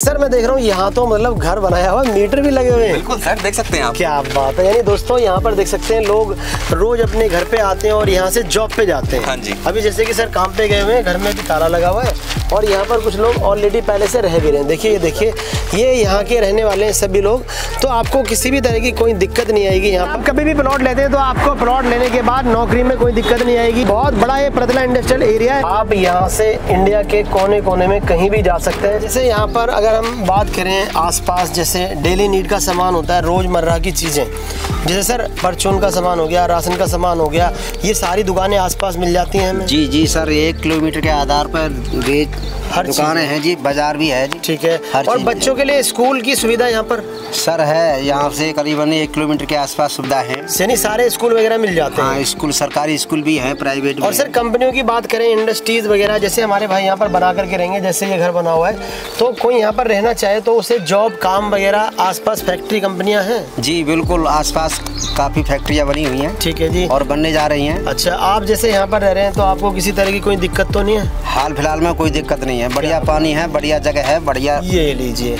Sir मैं देख रहा हूँ यहाँ तो मतलब घर बनाया हुआ मीटर भी लगे हुए हैं। बिल्कुल सर देख सकते हैं आप। क्या बात है यानी दोस्तों यहाँ पर देख सकते हैं लोग रोज अपने घर पे आते हैं और यहाँ से जॉब पे जाते हैं। हाँ जी। अभी जैसे कि सर काम पे गए हुए हैं घर में भी ताला लगा हुआ है। और यहाँ पर कुछ लोग ऑलरेडी पहले से रह भी रहे हैं। देखिए ये देखिए ये यहाँ के रहने वाले हैं सभी लोग। तो आपको किसी भी तरह की कोई दिक्कत नहीं आएगी यहाँ पर। कभी भी प्लॉट लेते हैं तो आपको प्लॉट लेने के बाद नौकरी में कोई दिक्कत नहीं आएगी। बहुत बड़ा ये प्रतला इंडस्ट्रियल एरिया है। आप यहाँ से इंडिया के कोने कोने में कहीं भी जा सकते हैं। जैसे यहाँ पर अगर हम बात करें आसपास जैसे डेली नीड का सामान होता है रोज़मर्रा की चीज़ें। जैसे सर परचून का सामान हो गया राशन का सामान हो गया ये सारी दुकानें आसपास मिल जाती हैं हमें। जी जी सर एक किलोमीटर के आधार पर रेट हर दुकानें हैं जी बाज़ार भी है जी। ठीक है। हर और बच्चों के लिए स्कूल की सुविधा यहाँ पर? सर है यहाँ से करीबन एक किलोमीटर के आसपास सुविधा है। यानी सारे स्कूल वगैरह मिल जाते हैं हाँ। स्कूल सरकारी स्कूल भी है प्राइवेट और सर कंपनियों की बात करें इंडस्ट्रीज़ वगैरह जैसे हमारे भाई यहाँ पर बना करके रहेंगे जैसे ये घर बना हुआ है तो कोई यहाँ पर रहना चाहे तो उसे जॉब काम वगैरह आसपास फैक्ट्री कंपनियाँ हैं? जी बिल्कुल आसपास काफ़ी फैक्ट्रियाँ बनी हुई हैं। ठीक है जी। और बनने जा रही हैं। अच्छा आप जैसे यहाँ पर रह रहे हैं तो आपको किसी तरह की कोई दिक्कत तो नहीं है? हाल फ़िलहाल में कोई दिक्कत नहीं है। बढ़िया पानी है बढ़िया जगह है बढ़िया ये लीजिए।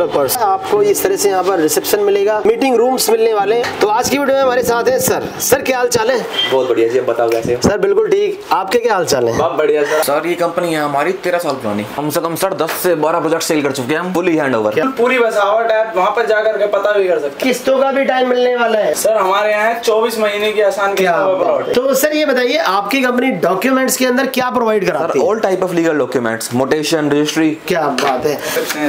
डेवलपर्स आपको इस तरह से यहाँ पर रिसेप्शन मिलेगा मीटिंग रूम्स मिलने वाले तो आज की वीडियो में हमारे साथ हैं सर सर क्या हाल चाल है? बहुत बढ़िया जी बताओ कैसे सर बिल्कुल ठीक। आपके क्या हाल चाल है? बहुत बढ़िया सर सर ये कंपनी है हमारी तेरह साल पुरानी। कम से कम सर दस से बारह प्रोजेक्ट सेल कर चुके हैं हम फुली हैंड ओवर पूरी बसावट है वहाँ पर जाकर के पता भी कर सकते किस्तों का भी टाइम मिलने वाला है। सर हमारे यहाँ चौबीस महीने की आसान क्या। तो सर ये बताइए आपकी कंपनी डॉक्यूमेंट्स के अंदर क्या प्रोवाइड कराती है? All type of legal documents mutation registry क्या बात है।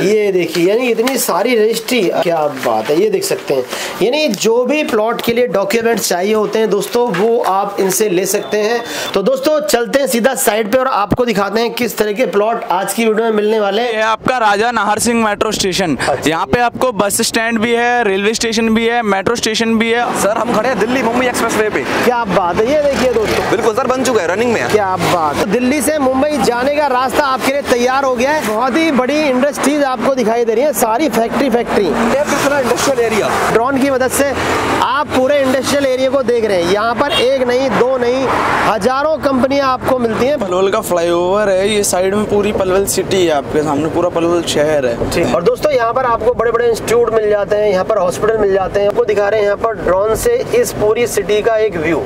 ये देखिए यानी इतनी सारी रजिस्ट्री क्या बात है ये देख सकते हैं। यानी जो भी प्लॉट के लिए डॉक्यूमेंट्स चाहिए होते हैं दोस्तों वो आप इनसे ले सकते हैं। तो दोस्तों चलते हैं सीधा साइड पे और आपको दिखाते हैं किस तरह के प्लॉट आज की वीडियो में मिलने वाले हैं। ये आपका राजा नाहर सिंह मेट्रो स्टेशन अच्छा। यहाँ पे आपको बस स्टैंड भी है रेलवे स्टेशन भी है मेट्रो स्टेशन भी है। सर हम खड़े हैं दिल्ली मुंबई एक्सप्रेस वे पे। क्या बात है ये देखिए दोस्तों। बिल्कुल सर बन चुका है रनिंग में। क्या बात है। दिल्ली से मुंबई जाने का रास्ता आपके लिए तैयार हो गया है। बहुत ही बड़ी इंडस्ट्रीज़ आपको दिखाई दे रही है। सारी factory factory. Industrial area drone की मदद से आप पूरे इंडस्ट्रियल एरिया को देख रहे हैं। यहाँ पर एक नहीं दो नहीं हज़ारों कंपनियाँ आपको मिलती हैं। पलवल का फ्लाईओवर है ये साइड में पूरी पलवल सिटी है आपके सामने पूरा पलवल शहर है। और दोस्तों यहाँ पर आपको बड़े बड़े इंस्टीट्यूट मिल जाते हैं यहाँ पर हॉस्पिटल मिल जाते हैं। आपको दिखा रहे हैं यहाँ पर ड्रोन से इस पूरी सिटी का एक व्यू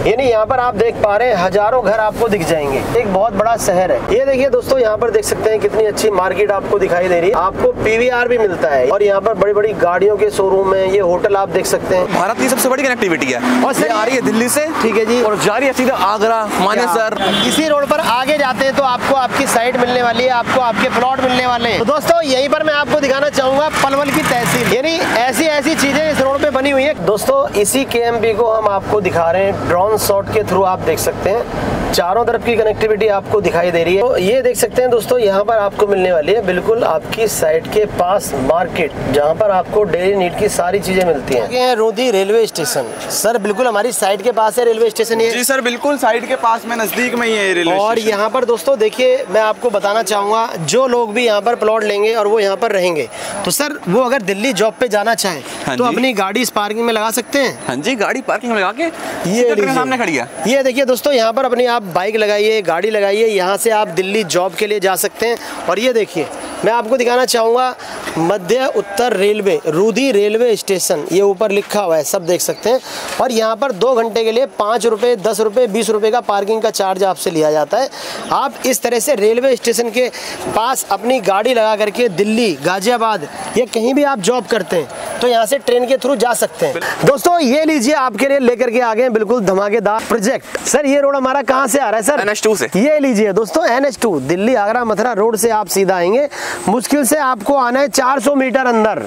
यानी यहाँ पर आप देख पा रहे हैं हज़ारों घर आपको दिख जाएँगे। एक बहुत बड़ा शहर है। ये देखिए दोस्तों यहाँ पर देख सकते हैं कितनी अच्छी मार्केट आपको दिखाई दे रही है। आपको पीवीआर भी मिलता है और यहाँ पर बड़ी बड़ी गाड़ियों के शोरूम है ये होटल आप देख सकते हैं। भारत की सबसे बड़ी कनेक्टिविटी है। और आ रही है दिल्ली से ठीक है जी। और जा रही है सीधा आगरा मानेसर इसी रोड पर आगे जाते हैं तो आपको आपकी साइड मिलने वाली है आपको आपके प्लॉट मिलने वाले हैं। तो दोस्तों यहीं पर मैं आपको दिखाना चाहूँगा पलवल की तहसील। यानी ऐसी ऐसी चीज़ें इस रोड पे बनी हुई है। दोस्तों इसी के को हम आपको दिखा रहे हैं ड्रोन शॉट के थ्रू आप देख सकते हैं। चारों तरफ़ की कनेक्टिविटी आपको दिखाई दे रही है। तो ये देख सकते हैं दोस्तों यहाँ पर आपको मिलने वाली है बिल्कुल आपकी साइड के पास मार्केट जहाँ पर आपको डेली नीड की सारी चीज़ें मिलती हैं। ये है रोधी रेलवे स्टेशन। सर बिल्कुल हमारी साइड के पास है रेलवे स्टेशन ये? जी सर बिल्कुल साइड के पास में नज़दीक में ही है रेलवे और यहाँ पर दोस्तों देखिए मैं आपको बताना चाहूँगा जो लोग भी यहाँ पर प्लॉट लेंगे और वो यहाँ पर रहेंगे तो सर वो अगर दिल्ली जॉब पे जाना चाहें हाँ तो अपनी गाड़ी इस पार्किंग में लगा सकते हैं। हाँ जी गाड़ी पार्किंग में लगा के ये। सामने खड़ी है। ये देखिए दोस्तों यहाँ पर अपनी आप बाइक लगाइए, गाड़ी लगाइए, यहाँ से आप दिल्ली जॉब के लिए जा सकते हैं। और ये देखिए, मैं आपको दिखाना चाहूँगा, मध्य उत्तर रेलवे, रूधी रेलवे स्टेशन, ये ऊपर लिखा हुआ है, सब देख सकते हैं। और यहाँ पर दो घंटे के लिए पाँच रुपये दस रुपये बीस रुपये का पार्किंग का चार्ज आपसे लिया जाता है। आप इस तरह से रेलवे स्टेशन के पास अपनी गाड़ी लगा करके दिल्ली, गाजियाबाद, या कहीं भी आप जॉब करते हैं तो यहाँ से ट्रेन के थ्रू जा सकते हैं। दोस्तों, ये लीजिए आपके लिए लेकर के आ गए बिल्कुल धमाकेदार प्रोजेक्ट। सर, ये रोड हमारा कहाँ से आ रहा है सर। NH2 से। ये लीजिए दोस्तों N H two Delhi Agra Mathura road से आप सीधा आएँगे। मुश्किल से आपको आना है 400 मीटर अंदर।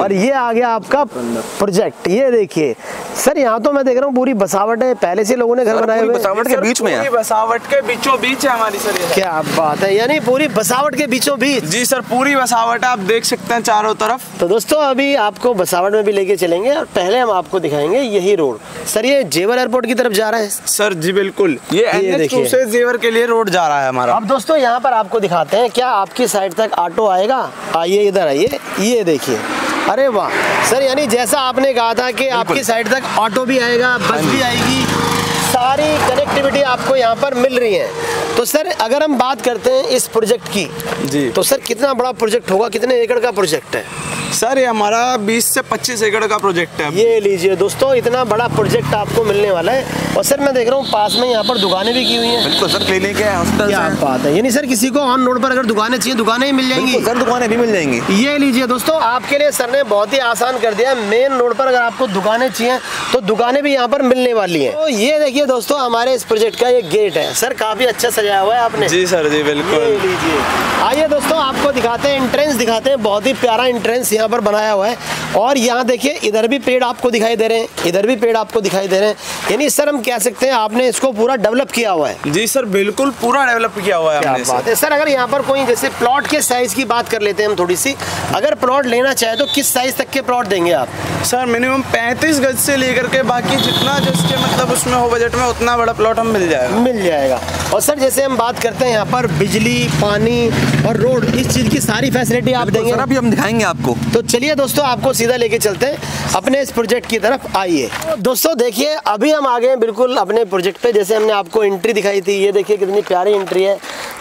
और ये आ गया आपका प्रोजेक्ट। ये देखिए सर यहाँ तो मैं देख रहा हूँ पूरी बसावट है। पहले से लोगों ने घर बनाए हुए बसावट के बीच में है। बसावट के बीचों बीच है हमारी सर ये। क्या बात है यानी पूरी बसावट के बीचों बीच। जी सर पूरी बसावट आप देख सकते हैं चारों तरफ़। तो दोस्तों अभी आपको आपको बसावट में भी लेके चलेंगे और पहले हम आपको दिखाएँगे यही रोड। सर ये जेवर एयरपोर्ट की तरफ़ जा रहा है। सर जी बिल्कुल। ये से जेवर के लिए रोड जा रहा है हमारा। अब दोस्तों यहाँ पर आपको दिखाते हैं क्या आपकी साइड तक ऑटो आएगा? आइए इधर आइए। ये देखिए। अरे वाह। सर यानी जैसा आपने कहा था कि आपकी साइड तक ऑटो भी आएगा बस भी आएगी सारी कनेक्टिविटी आपको यहाँ पर मिल रही है। तो सर अगर हम बात करते हैं इस प्रोजेक्ट की जी। तो सर कितना बड़ा प्रोजेक्ट होगा? कितने एकड़ का प्रोजेक्ट है? सर ये हमारा 20 से 25 एकड़ का प्रोजेक्ट है। ये लीजिए दोस्तों इतना बड़ा प्रोजेक्ट आपको मिलने वाला है। और सर मैं देख रहा हूँ पास में यहाँ पर दुकानें भी की हुई हैं। बिल्कुल सर क्लिनिक है हॉस्पिटल क्या बात है। यानी सर किसी को ऑन रोड पर अगर दुकानें चाहिए दुकानें ही मिल जाएँगी। सर दुकानें भी मिल जाएँगी। ये लीजिए दोस्तों आपके लिए सर ने बहुत ही आसान कर दिया मेन रोड पर अगर आपको दुकानें चाहिए तो दुकानें भी यहाँ पर मिलने वाली है। तो ये देखिए दोस्तों हमारे इस प्रोजेक्ट का ये गेट है। सर काफ़ी अच्छा सजाया हुआ है आपने। जी सर जी बिल्कुल। लीजिए। आइए दोस्तों आपको दिखाते हैं एंट्रेंस दिखाते हैं। बहुत ही प्यारा एंट्रेंस यहाँ पर बनाया हुआ है। और यहाँ देखिए इधर भी पेड़ आपको दिखाई दे रहे हैं इधर भी पेड़ आपको दिखाई दे रहे हैं। यानी सर हम कह सकते हैं आपने इसको पूरा डेवलप किया हुआ है। जी सर बिल्कुल पूरा डेवलप किया हुआ है क्या बात है। सर अगर यहाँ पर कोई जैसे प्लॉट के साइज़ की बात कर लेते हैं हम थोड़ी सी अगर प्लॉट लेना चाहे तो किस साइज़ तक के प्लॉट देंगे आप? सर मिनिमम 35 गज से लेकर के बाकी जितना जिसके मतलब उसमें हो बजट में उतना बड़ा प्लॉट हम मिल जाएगा। मिल जाएगा। और सर जैसे हम बात करते हैं यहाँ पर बिजली पानी और रोड इस चीज़ की सारी फैसिलिटी आप देंगे। अभी हम दिखाएँगे आपको। तो चलिए दोस्तों आपको सीधा लेके चलते हैं। अपने इस प्रोजेक्ट की तरफ़ आइए। दोस्तों देखिए अभी हम आ गए हैं बिल्कुल अपने प्रोजेक्ट पे। जैसे हमने आपको एंट्री दिखाई थी ये देखिए कितनी प्यारी एंट्री है।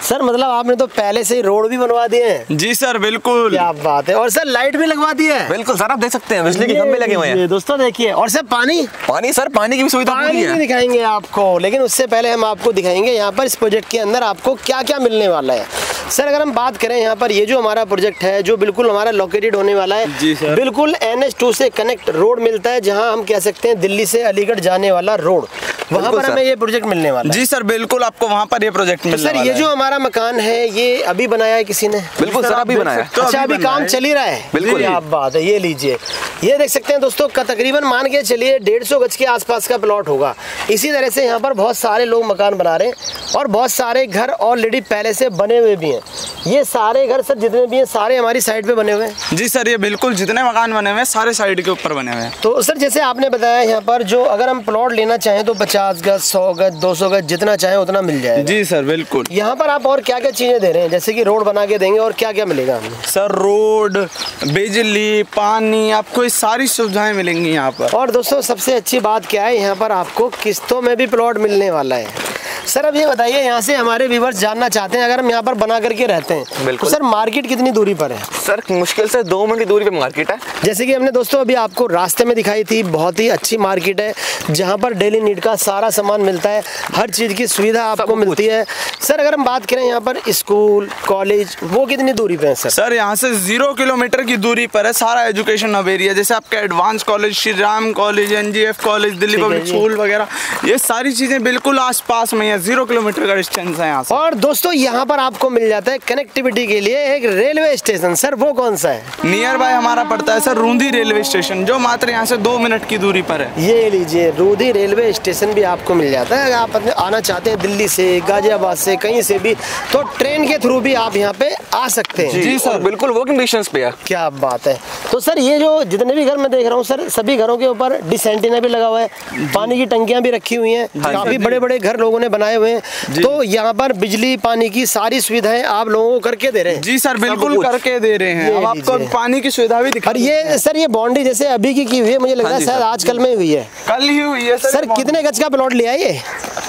सर मतलब आपने तो पहले से ही रोड भी बनवा दिए हैं। जी सर बिल्कुल। क्या बात है। और सर लाइट भी लगवा दी है। बिल्कुल सर आप देख सकते हैं बिजली के खंभे लगे हुए हैं। दोस्तों देखिए और सर पानी? पानी सर पानी की भी सुविधा पानी भी दिखाएँगे आपको लेकिन उससे पहले हम आपको दिखाएँगे यहाँ पर इस प्रोजेक्ट के अंदर आपको क्या क्या मिलने वाला है। सर अगर हम बात करें यहाँ पर ये जो हमारा प्रोजेक्ट है जो बिल्कुल हमारा लोकेटेड होने वाला है जी सर। बिल्कुल एन एच टू से कनेक्ट रोड मिलता है जहाँ हम कह सकते हैं दिल्ली से अलीगढ़ जाने वाला रोड वहाँ पर हमें ये प्रोजेक्ट मिलने वाला जी सर बिल्कुल आपको वहाँ पर ये प्रोजेक्ट तो मिलने सर ये जो हमारा मकान है ये अभी बनाया है किसी ने? बिल्कुल सर अभी बनाया अच्छा अभी काम। चल ही रहा है? बिल्कुल। आप बात है ये लीजिए। ये देख सकते हैं दोस्तों का तकरीबन मान के चलिए डेढ़ सौ गज के आसपास का प्लॉट होगा। इसी तरह से यहाँ पर बहुत सारे लोग मकान बना रहे हैं और बहुत सारे घर ऑलरेडी पहले से बने हुए भी हैं। ये सारे घर सर जितने भी हैं सारे हमारी साइड पे बने हुए हैं। जी सर ये बिल्कुल जितने मकान बने हुए हैं सारे साइड के ऊपर बने हुए हैं। तो सर जैसे आपने बताया यहाँ पर जो अगर हम प्लॉट लेना चाहें तो पचास गज सौ गज दो सौ गज जितना चाहें उतना मिल जाए जी सर बिल्कुल। यहाँ पर आप और क्या क्या चीज़ें दे रहे हैं? जैसे कि रोड बना के देंगे और क्या क्या मिलेगा हमें? सर रोड बिजली पानी आपको ये सारी सुविधाएँ मिलेंगी यहाँ पर। और दोस्तों सबसे अच्छी बात क्या है? यहाँ पर आपको किस्तों में भी प्लॉट मिलने वाला है। सर अब ये बताइए यहाँ से हमारे व्यूवर्स जानना चाहते हैं अगर हम यहाँ पर बना करके रहते हैं बिल्कुल तो बिल्कुल। सर मार्केट कितनी दूरी पर है? सर मुश्किल से दो मिनट की दूरी पर मार्केट है। जैसे कि हमने दोस्तों अभी आपको रास्ते में दिखाई थी बहुत ही अच्छी मार्केट है। जहाँ पर डेली नीड का सारा सामान मिलता है हर चीज़ की सुविधा आपको मिलती है। सर अगर हम बात करें यहाँ पर स्कूल कॉलेज वो कितनी दूरी पे है सर? सर यहाँ से ज़ीरो किलोमीटर की दूरी पर है सारा एजुकेशन हब एरिया जैसे आपका advance college Shri Ram college NGF college Delhi public school वगैरह ये सारी चीज़ें बिल्कुल आस पास में है ज़ीरो किलोमीटर का डिस्टेंस है यहाँ से। और दोस्तों यहाँ पर आपको मिल जाता है कनेक्टिविटी के लिए एक रेलवे स्टेशन सर वो कौन सा है? नियर बाय हमारा पड़ता है सर रूंदी रेलवे स्टेशन जो मात्र यहाँ से दो मिनट की दूरी पर है। ये लीजिए रूदी रेलवे स्टेशन भी आपको मिल जाता है। अगर आप अपने आना चाहते हैं दिल्ली से गाजियाबाद से कहीं से भी तो ट्रेन के थ्रू भी आप यहाँ पे आ सकते हैं। जी सर। बिल्कुल वर्किंग डिस्टेंस पे है। क्या बात है। तो सर ये जो जितने भी घर मैं देख रहा हूँ सर सभी घरों के ऊपर डिस एंटीना भी लगा हुआ है। पानी की टंकियाँ भी रखी हुई हैं। काफ़ी बड़े बड़े घर लोगों ने बनाए हुए हैं। तो यहाँ पर बिजली पानी की सारी सुविधाएँ आप लोगों को करके दे रहे हैं। जी सर बिल्कुल करके दे रहे हैं। ये अब आपको पानी की सुविधा भी दिखा और ये सर ये बाउंड्री जैसे अभी की की हुई है मुझे लग रहा है शायद सर। आजकल में हुई है। कल ही हुई है सर सर कितने गज का प्लॉट लिया ये?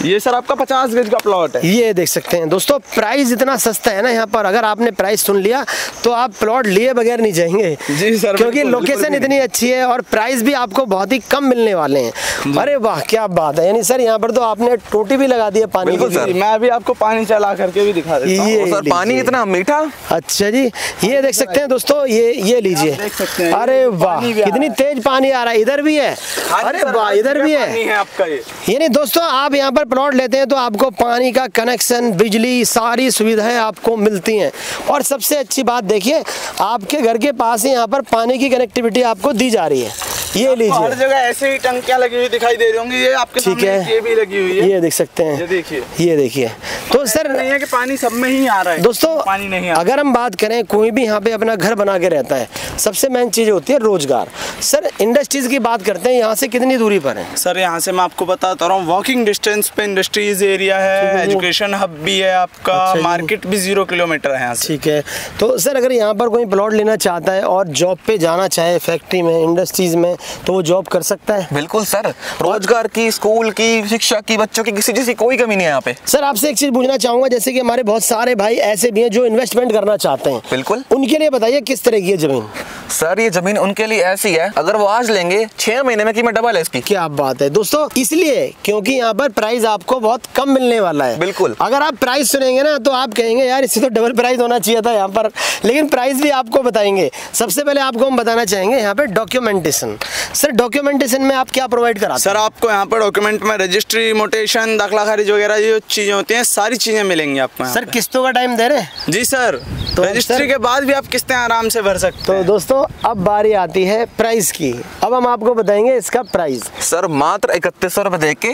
ये सर आपका पचास गज का प्लॉट है। ये देख सकते हैं। दोस्तों प्राइस इतना सस्ता है ना यहाँ पर। अगर आपने प्राइस सुन लिया तो आप प्लॉट लिए बगैर नहीं जाएँगे। जी सर, क्योंकि लोकेशन इतनी अच्छी है और प्राइस भी आपको बहुत ही कम मिलने वाले हैं। अरे वाह क्या बात है। यानी सर यहाँ पर तो आपने टोटी भी लगा दी है पानी बिल्कुल की सर। मैं अभी आपको पानी चला करके भी दिखा देता हूँ। ये सर पानी इतना मीठा? अच्छा जी ये देख सकते हैं दोस्तों ये ये लीजिए। देख सकते हैं, अरे वाह कितनी तेज पानी आ रहा है। इधर भी है। अरे वाह इधर भी है। है आपका ये। नहीं दोस्तों आप यहाँ पर प्लॉट लेते हैं तो आपको पानी का कनेक्शन बिजली सारी सुविधाएँ आपको मिलती हैं। और सबसे अच्छी बात देखिए आपके घर के पास ही यहाँ पर पानी की कनेक्टिविटी आपको दी जा रही है। ये लीजिए। हर जगह ऐसे ही टंकियाँ लगी हुई दिखाई दे रही होंगी ये आपके ठीक है। ये भी लगी हुई है। ये देख सकते हैं। ये देखिए। ये देखिए। तो सर नहीं है कि पानी सब में ही आ रहा है। दोस्तों पानी नहीं आ अगर हम बात करें कोई भी यहाँ पे अपना घर बना के रहता है सबसे मेन चीज़ होती है रोज़गार। सर इंडस्ट्रीज़ की बात करते हैं यहाँ से कितनी दूरी पर है? सर यहाँ से मैं आपको बताता रहा हूँ वॉकिंग डिस्टेंस पे इंडस्ट्रीज़ एरिया है एजुकेशन हब भी है आपका अच्छा मार्केट भी ज़ीरो किलोमीटर है ठीक है। तो सर अगर यहाँ पर कोई प्लॉट लेना चाहता है और जॉब पे जाना चाहे फैक्ट्री में इंडस्ट्रीज़ में तो वो जॉब कर सकता है। बिल्कुल सर। रोज़गार की स्कूल की शिक्षा की बच्चों की किसी चीज़ की कोई कमी नहीं है यहाँ पे। सर आपसे एक चीज़ पूछना चाहूँगा जैसे कि हमारे बहुत सारे भाई ऐसे भी हैं जो इन्वेस्टमेंट करना चाहते हैं। बिल्कुल। उनके लिए बताइए किस तरह की है ज़मीन? सर ये ज़मीन उनके लिए ऐसी है अगर वो आज लेंगे छह महीने में कीमत डबल है इसकी। क्या बात है। दोस्तों इसलिए क्योंकि यहाँ पर प्राइस आपको बहुत कम मिलने वाला है। बिल्कुल। अगर आप प्राइस सुनेंगे ना तो आप कहेंगे यार इससे तो डबल प्राइस होना चाहिए था यहाँ पर। लेकिन प्राइस भी आपको बताएँगे। सबसे पहले आपको हम बताना चाहेंगे यहाँ पे डॉक्यूमेंटेशन सर डॉक्यूमेंटेशन में आप क्या प्रोवाइड कराते सर आपको यहाँ पर डॉक्यूमेंट में रजिस्ट्री मोटेशन दाखला खारिज वगैरह जो चीज़ें होती हैं सारी चीज़ें मिलेंगी आपको सर किस्तों का टाइम दे रहे हैं? जी सर तो रजिस्ट्री के बाद भी आप किस्तें आराम से भर सकते तो हैं। दोस्तों अब बारी आती है प्राइस की। अब हम आपको बताएँगे इसका प्राइस सर मात्र इकतीस सौ रुपए दे के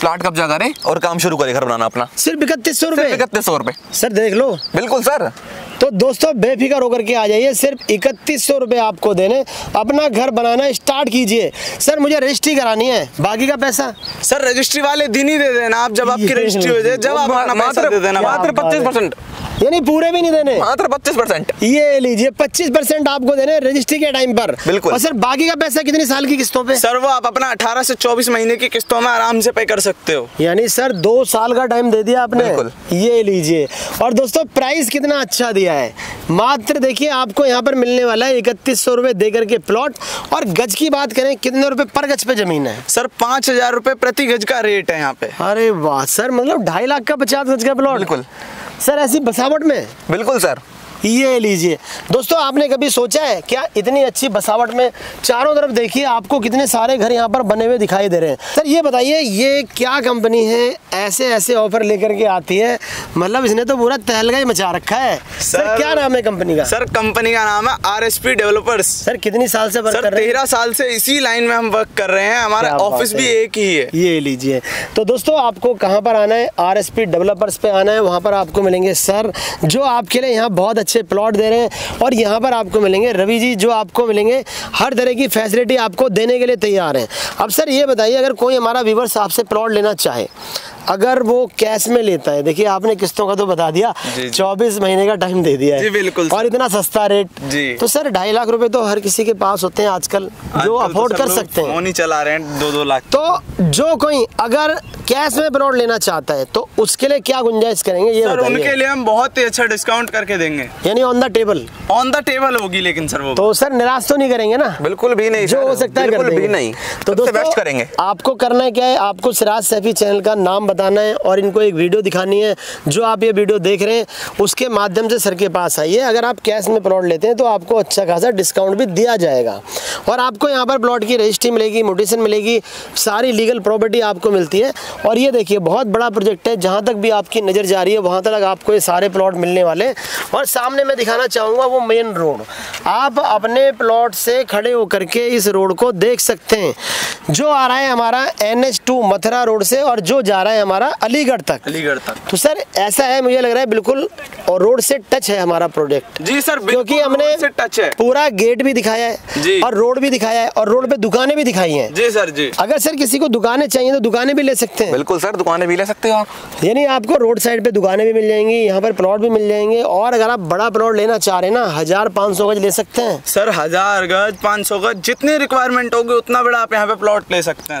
प्लाट कब्जा करें और काम शुरू करें घर बनाना अपना। सिर्फ़ इकतीस सौ रुपए? इकतीस सौ रुपए। सर देख लो। बिल्कुल सर। तो दोस्तों बेफिक्र होकर के आ जाइए। सिर्फ़ इकतीस सौ रुपये आपको देने। अपना घर बनाना स्टार्ट कीजिए। सर मुझे रजिस्ट्री करानी है। बाकी का पैसा? सर रजिस्ट्री वाले दिन ही दे देना आप। जब आपकी रजिस्ट्री हो जाए जब आप पैसा दे देना मात्र पच्चीस परसेंट। यानी पूरे भी नहीं देने। मात्र पच्चीस परसेंट। ये लीजिए 25 परसेंट आपको देने रजिस्ट्री के टाइम पर। बिल्कुल। और सर बाकी का पैसा कितनी साल की किस्तों पे? सर वो आप अपना 18 से 24 महीने की किस्तों में आराम से पे कर सकते हो। यानी सर दो साल का टाइम दे दिया आपने। ये लीजिए। और दोस्तों प्राइस कितना अच्छा दिया है। मात्र देखिए आपको यहाँ पर मिलने वाला है इकतीस सौ रुपये दे करके प्लॉट। और गज की बात करें कितने रुपए पर गज पे ज़मीन है? सर पाँच हज़ार रुपए प्रति गज का रेट है यहाँ पे। अरे वाह सर मतलब ढाई लाख का पचास गज का प्लॉट। बिल्कुल। सर ऐसी बसावट में? बिल्कुल सर। ये लीजिए। दोस्तों आपने कभी सोचा है क्या इतनी अच्छी बसावट में चारों तरफ़ देखिए आपको कितने सारे घर यहाँ पर बने हुए दिखाई दे रहे हैं। सर ये बताइए ये क्या कंपनी है? ऐसे ऐसे ऑफ़र लेकर के आती है। मतलब इसने तो पूरा तहलगा ही मचा रखा है। सर, सर- क्या नाम है कंपनी का? सर कंपनी का नाम है R S P developers. Sir कितनी साल से वर्क कर रहे हैं? तेरह साल से इसी लाइन में हम वर्क कर रहे हैं। हमारा ऑफ़िस भी एक ही है। ये लीजिए। तो दोस्तों आपको कहाँ पर आना है? आर एस पी डेवलपर्स पे आना है। वहाँ पर आपको मिलेंगे सर जो आपके लिए यहाँ बहुत अच्छे प्लॉट दे रहे हैं और यहाँ पर आपको मिलेंगे। रवि जी, जो आपको मिलेंगे, हर तरह की फैसिलिटी आपको देने के लिए तैयार हैं। अब सर, ये बताइए, अगर कोई हमारा व्यूवर्स आपसे प्लॉट लेना चाहे अगर वो कैश में लेता है देखिए आपने किस्तों का तो बता दिया जी, जी। चौबीस महीने का टाइम दे दिया है। जी, बिल्कुल। और इतना सस्ता रेट जी। तो सर ढाई लाख रुपए तो हर किसी के पास होते हैं आजकल जो आजकल तो अफोर्ड कर सकते हैं। फ़ोन ही चला रहे हैं दो दो लाख। तो जो कोई अगर कैश में प्लॉट लेना चाहता है तो उसके लिए क्या गुंजाइश करेंगे ये सर उनके लिए हम बहुत ही अच्छा डिस्काउंट करके देंगे। यानी on the table on the table होगी लेकिन सर वो। तो सर निराश तो नहीं करेंगे ना? बिल्कुल भी नहीं जो हो सकता है बिल्कुल भी नहीं। तो दोस्तों आपको करना है क्या है आपको सिराज सैफी चैनल का नाम बताना है और इनको एक वीडियो दिखानी है, जो आप ये वीडियो देख रहे हैं, उसके माध्यम से सर के पास आइए। अगर आप कैश में प्लॉट लेते हैं तो आपको अच्छा खासा डिस्काउंट भी दिया जाएगा। और आपको यहाँ पर प्लॉट की रजिस्ट्री मिलेगी मोटेशन मिलेगी, सारी लीगल प्रॉपर्टी आपको मिलती है। और ये देखिए, बहुत बड़ा प्रोजेक्ट है, जहाँ तक भी आपकी नज़र जा रही है, वहाँ तक आपको ये सारे प्लॉट मिलने वाले और सामने मैं दिखाना चाहूँगा, वो मेन रोड। आप अपने प्लॉट से खड़े होकर के इस रोड को देख सकते हैं। जो आ रहा है हमारा एन मथुरा रोड से, और जो जा रहा है हमारा अलीगढ़ तक। अलीगढ़ तक। तो सर ऐसा है मुझे लग रहा है बिल्कुल और रोड से टच है हमारा प्रोजेक्ट। जी सर क्योंकि हमने से टच है। पूरा गेट भी दिखाया है जी। और रोड भी दिखाया है और रोड पे दुकानें भी दिखाई हैं। जी सर जी। अगर सर किसी को दुकानें चाहिए तो दुकानें भी ले सकते हैं। बिल्कुल सर दुकानें भी ले सकते हो आप। यानी आपको रोड साइड पे दुकानें भी मिल जाएँगी यहाँ पर प्लॉट भी मिल जाएँगे और अगर आप बड़ा प्लॉट लेना चाह रहे हैं ना हज़ार पाँच सौ गज ले सकते हैं। सर हज़ार गज पाँच सौ गज जितनी रिक्वायरमेंट होगी उतना बड़ा आप यहाँ पे प्लॉट ले सकते हैं।